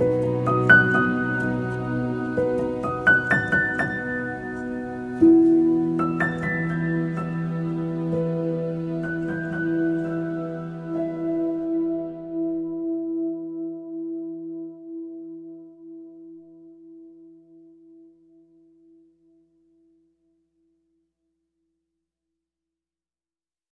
Amen.